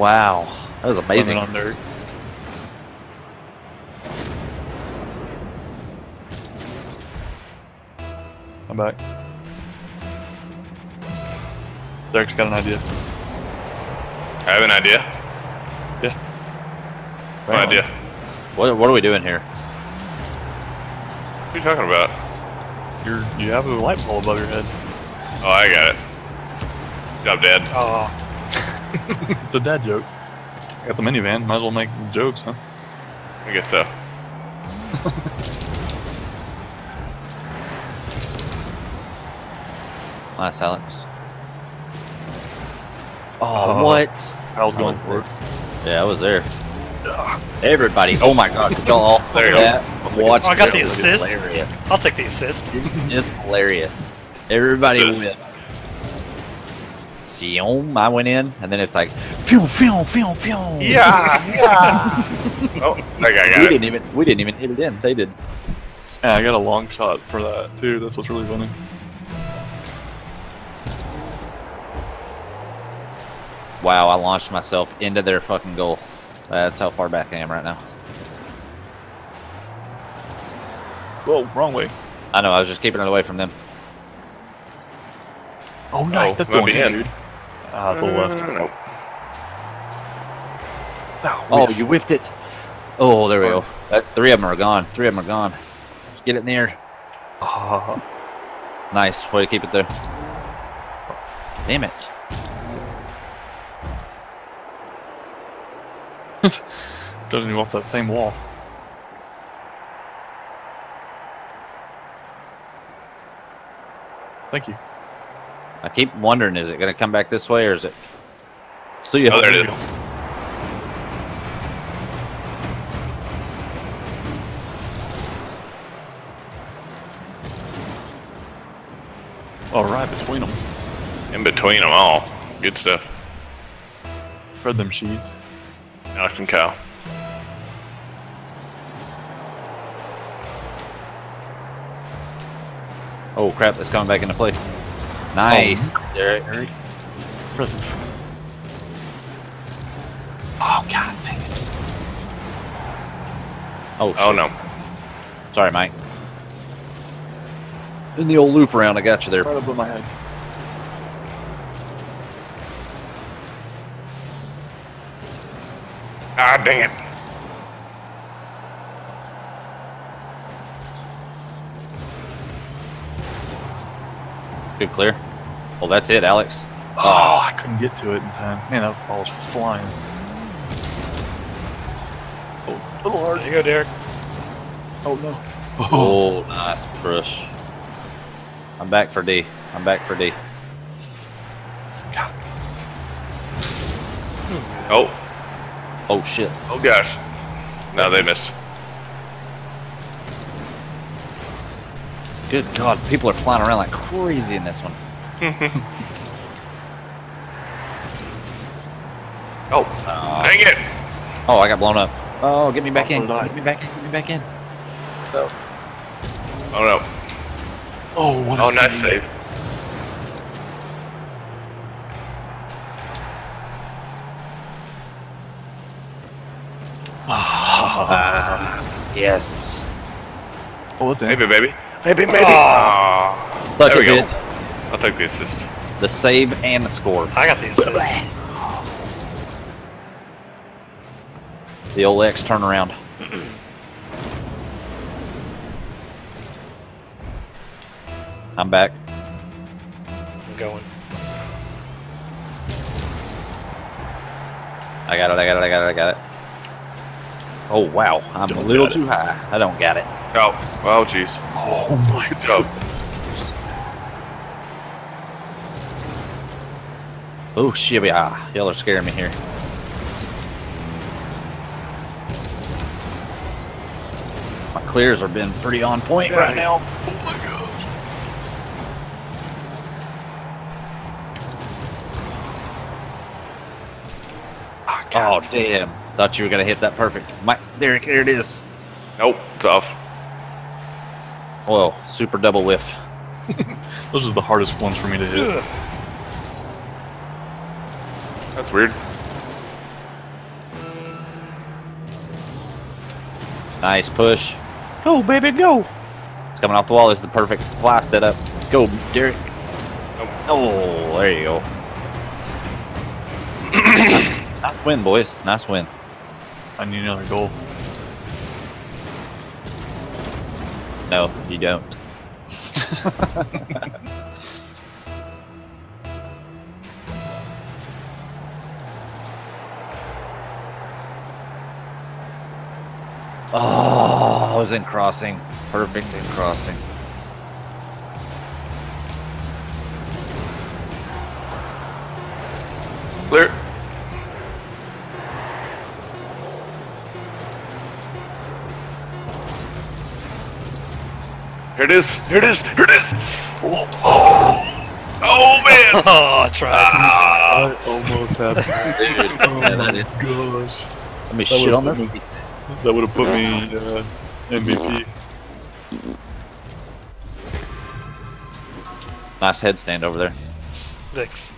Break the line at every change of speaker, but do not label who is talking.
Wow, that was amazing.
Running on dirt. I'm back. Derek's got an idea.
I have an idea.
Yeah.
What
Right on.
idea?
What, what are we doing here?
What are you talking about?
You're you have a light bulb above your head.
Oh, I got it. Good job, Dad.
Oh. It's a dad joke. I got the minivan. Might as well make jokes, huh?
I guess so.
Last Alex. Oh,
Oh.
what?
I was going
was
for it.
Yeah, I was there. Everybody. Oh my god, did y'all
There you go.
that? Watch
Oh, I got
this.
the assist.
Hilarious.
I'll take the assist.
It's hilarious. Everybody
Assist.
went. Sion, I went in, and then it's like, phew, phew, phew, phew.
Yeah, yeah. oh, that guy
We
it.
didn't even we didn't even hit it in. They did.
Yeah, I got a long shot for that too. That's what's really funny.
Wow, I launched myself into their fucking goal. That's how far back I am right now.
Whoa, wrong way.
I know. I was just keeping it away from them.
Oh, oh nice.
Oh,
That's
might
going
be
in,
in.
dude. Ah, it's a left.
Nope.
Oh,
whiff.
you whiffed it. Oh, there we go. That, three of them are gone. Three of them are gone. Get it in the air.
Ah,
Nice. Way to keep it there. Damn it.
doesn't even off that same wall. Thank you.
I keep wondering, is it going to come back this way or is it? See ya.
Oh, there it is.
All right, between them.
In between them all. Good stuff.
Spread them sheets.
Alex and Kyle.
Oh crap! It's coming back into play. Nice. Derek.
Impressive. Oh, god dang it.
Oh,
Oh no.
Sorry, Mike. In the old loop around, I got you there.
Right above my head.
Ah, dang it.
Good clear. Well, that's it, Alex.
Oh, I couldn't get to it in time. Man, that ball was flying. Oh, a little hard.
There you go, Derek.
Oh, no.
Oh, oh nice push. I'm back for D. I'm back for D. God.
Oh,
Oh shit.
oh gosh. No, they missed.
Good God, people are flying around like crazy in this one.
Oh, uh, dang it.
Oh, I got blown up. Oh, get me back in. Get me back in. Get me back in.
Oh Oh no.
Oh, what a
Oh, nice save. Ah.
Yes.
Oh, it's in.
Maybe, baby. Maybe, maybe.
Aw.
Aw.
Look
There we go.
it.
I'll take the assist.
The save and the score.
I got the assist.
The old X turnaround. I'm back.
I'm going.
I got it. I got it. I got it. I got it. Oh wow, I'm
Don't
a little too high. I don't got it.
Oh, oh, jeez.
Oh, my
God.
Oh shit, yeah. Y'all are scaring me here. My clears are been pretty on point right now.
Oh, my gosh.
Oh damn! Thought you were going to hit that perfect. Mike, there, there it is.
Nope, tough.
Well, super double lift.
Those are the hardest ones for me to hit.
That's weird.
Nice push. Go, baby, go. It's coming off the wall. This is the perfect fly setup. Go, Derek. Oh there you go. nice win, boys. Nice win.
I need another goal.
No, you don't. oh, I was in crossing. Perfect in crossing.
Clear. It is. Here it is. Here it is. Oh, oh man.
Oh, I tried.
Ah.
I almost had.
Dude,
oh
yeah,
my gosh.
let me
That
shit on
would've
their
put me- That would have put me uh, MVP.
Nice headstand over there.
Six.